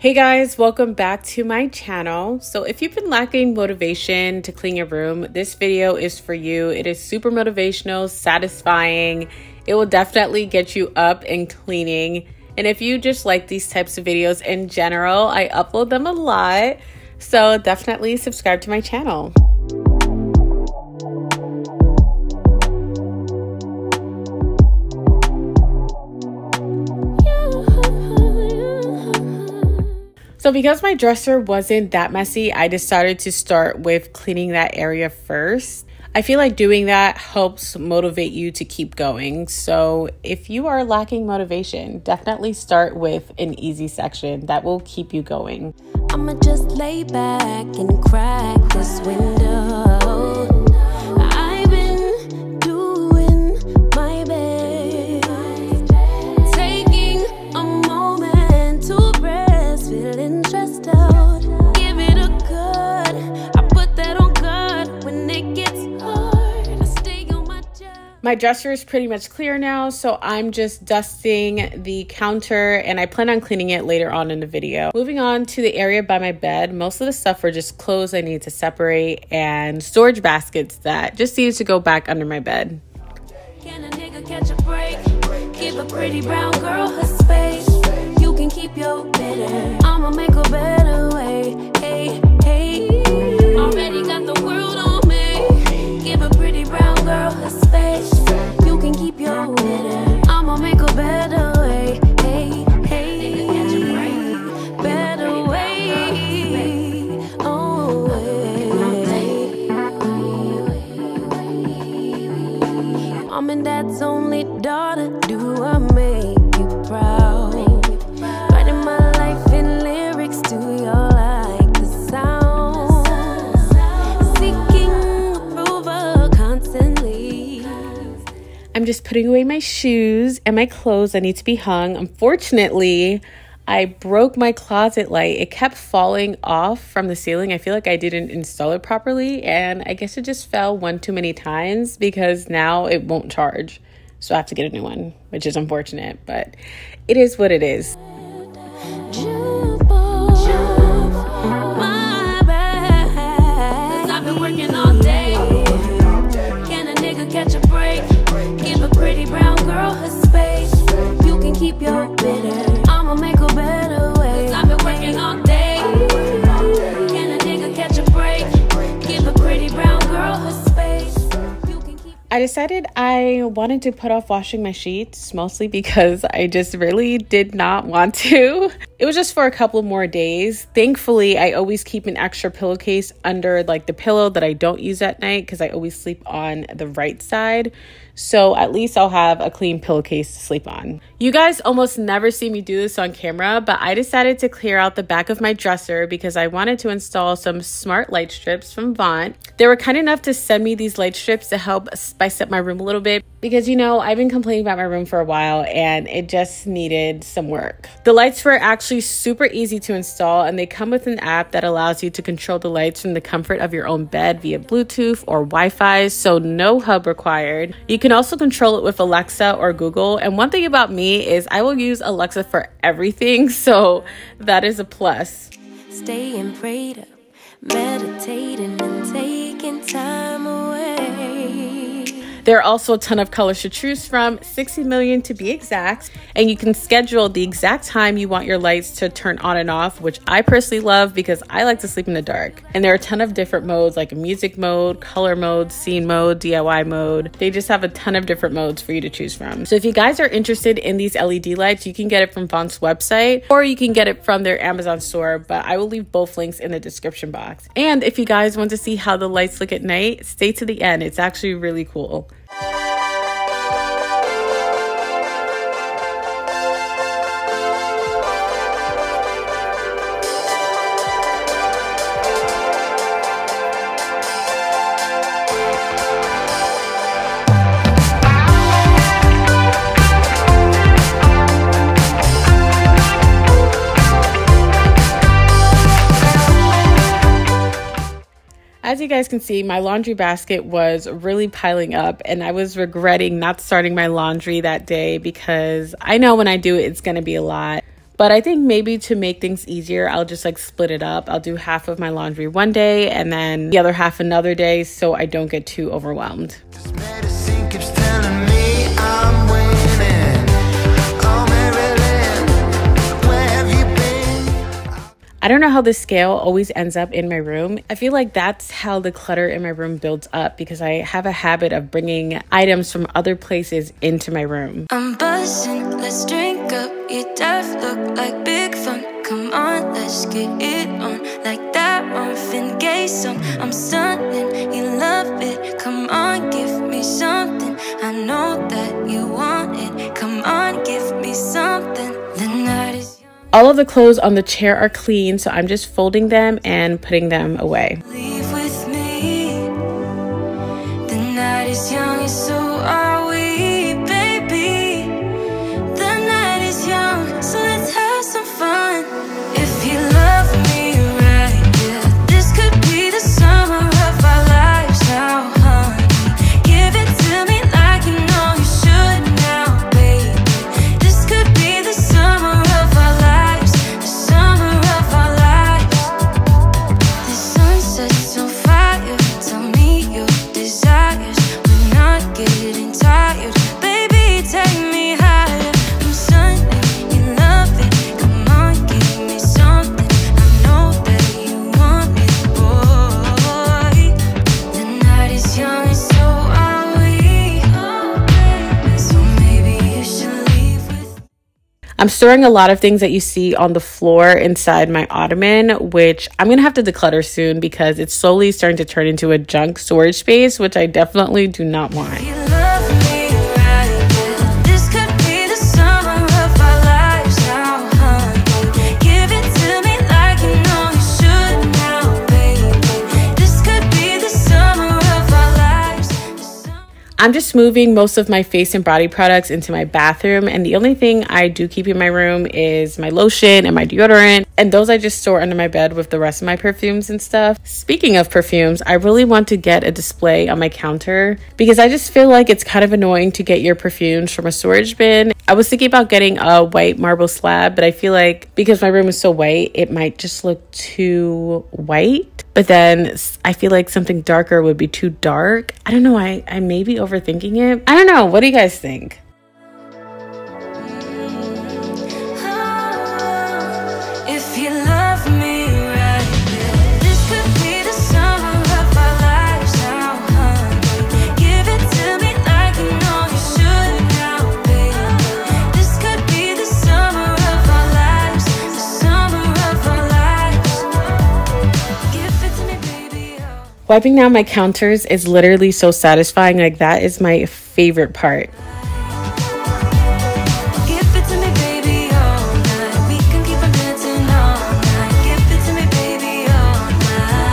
Hey guys, welcome back to my channel. So if you've been lacking motivation to clean your room, this video is for you. It is super motivational, satisfying. It will definitely get you up and cleaning. And if you just like these types of videos in general, I upload them a lot. So definitely subscribe to my channel. So because my dresser wasn't that messy, I decided to start with cleaning that area first. I feel like doing that helps motivate you to keep going. So if you are lacking motivation, definitely start with an easy section that will keep you going. I'ma just lay back and crack this window. My dresser is pretty much clear now, so I'm just dusting the counter and I plan on cleaning it later on in the video. Moving on to the area by my bed, most of the stuff were just clothes I need to separate and storage baskets that just needed to go back under my bed. Can a nigga catch a break? Give a pretty brown girl her space. Only daughter. Do I make you proud? Writing my life in lyrics to your like the sound. Seeking approval constantly. I'm just putting away my shoes and my clothes that need to be hung. Unfortunately, I broke my closet light. It kept falling off from the ceiling. I feel like I didn't install it properly, and I guess it just fell one too many times because now it won't charge. So I have to get a new one, which is unfortunate, but it is what it is. I decided I wanted to put off washing my sheets mostly because I just really did not want to. It was just for a couple more days. Thankfully, I always keep an extra pillowcase under like the pillow that I don't use at night because I always sleep on the right side. So at least I'll have a clean pillowcase to sleep on. You guys almost never see me do this on camera, but I decided to clear out the back of my dresser because I wanted to install some smart light strips from Vont. They were kind enough to send me these light strips to help spice up my room a little bit because you know, I've been complaining about my room for a while and it just needed some work. The lights were actually super easy to install and they come with an app that allows you to control the lights from the comfort of your own bed via Bluetooth or Wi Fi, so no hub required. You can can also control it with Alexa or Google. And one thing about me is I will use Alexa for everything. So that is a plus. Staying prayed up, meditating and taking time away. There are also a ton of colors to choose from, 60 million to be exact, and you can schedule the exact time you want your lights to turn on and off, which I personally love because I like to sleep in the dark. And there are a ton of different modes like music mode, color mode, scene mode, DIY mode. They just have a ton of different modes for you to choose from. So if you guys are interested in these LED lights, you can get it from Vont's website or you can get it from their Amazon store, but I will leave both links in the description box. And if you guys want to see how the lights look at night, stay to the end. It's actually really cool. You guys can see, my laundry basket was really piling up, and I was regretting not starting my laundry that day because I know when I do it, it's going to be a lot. But I think maybe to make things easier, I'll just like split it up. I'll do half of my laundry one day and then the other half another day so I don't get too overwhelmed. I don't know how the scale always ends up in my room. I feel like that's how the clutter in my room builds up because I have a habit of bringing items from other places into my room. I'm buzzing, let's drink up. Your death look like big fun. Come on, let's get it on. Like that Marvin Gaye song. I'm stunning, you love it. Come on, all of the clothes on the chair are clean, so I'm just folding them and putting them away. I'm storing a lot of things that you see on the floor inside my ottoman, which I'm gonna have to declutter soon because it's slowly starting to turn into a junk storage space, which I definitely do not want. I'm just moving most of my face and body products into my bathroom, and the only thing I do keep in my room is my lotion and my deodorant, and those I just store under my bed with the rest of my perfumes and stuff. Speaking of perfumes, I really want to get a display on my counter because I just feel like it's kind of annoying to get your perfumes from a storage bin. I was thinking about getting a white marble slab, but I feel like because my room is so white, it might just look too white. But then I feel like something darker would be too dark. I don't know. I, I may be overthinking it. I don't know. What do you guys think? Wiping down my counters is literally so satisfying. Like, that is my favorite part. Give it to me, baby, all night. We can keep on dancing all night. Give it to me, baby, all night.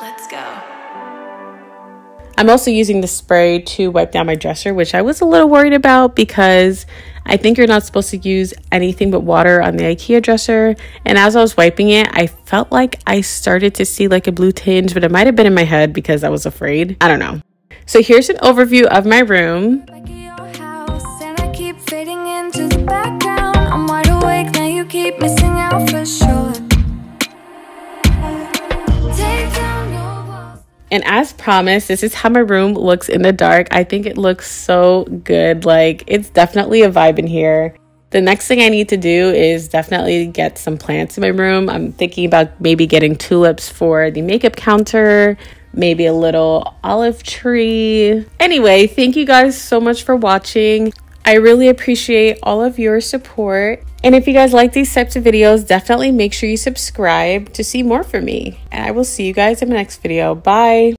Let's go. I'm also using the spray to wipe down my dresser, which I was a little worried about because I think you're not supposed to use anything but water on the IKEA dresser. And as I was wiping it, I felt like I started to see like a blue tinge, but it might have been in my head because I was afraid. I don't know. So here's an overview of my room. And as promised, this is how my room looks in the dark. I think it looks so good. Like, it's definitely a vibe in here. The next thing I need to do is definitely get some plants in my room. I'm thinking about maybe getting tulips for the makeup counter, maybe a little olive tree. Anyway, thank you guys so much for watching. I really appreciate all of your support. And if you guys like these types of videos, definitely make sure you subscribe to see more from me. And I will see you guys in my next video. Bye.